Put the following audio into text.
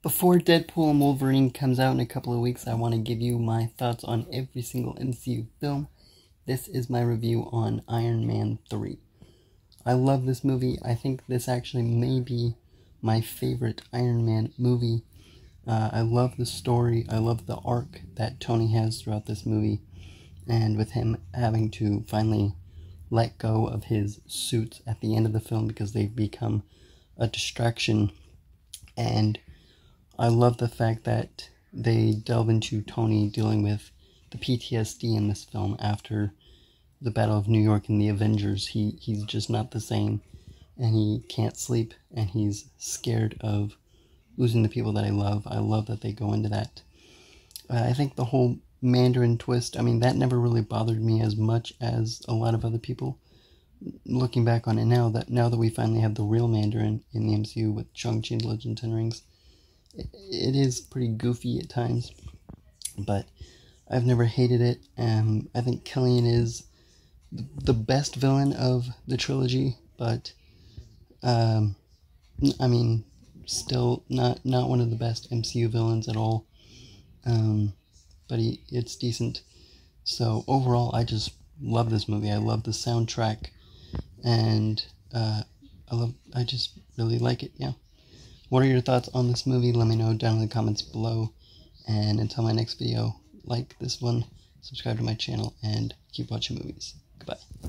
Before Deadpool and Wolverine comes out in a couple of weeks, I want to give you my thoughts on every single MCU film. This is my review on Iron Man 3. I love this movie. I think this actually may be my favorite Iron Man movie. Uh, I love the story. I love the arc that Tony has throughout this movie. And with him having to finally let go of his suits at the end of the film because they've become a distraction. And I love the fact that they delve into Tony dealing with the PTSD in this film after the Battle of New York and the Avengers. He he's just not the same, and he can't sleep, and he's scared of losing the people that I love. I love that they go into that. Uh, I think the whole Mandarin twist. I mean, that never really bothered me as much as a lot of other people. Looking back on it now, that now that we finally have the real Mandarin in the MCU with Shang-Chi and Legend Ten Rings, it is pretty goofy at times, but I've never hated it. Um, I think Killian is the best villain of the trilogy, but um, I mean, still not not one of the best MCU villains at all. Um, but he it's decent. So overall, I just love this movie. I love the soundtrack, and uh, I love. I just really like it. Yeah. What are your thoughts on this movie? Let me know down in the comments below. And until my next video, like this one, subscribe to my channel, and keep watching movies. Goodbye.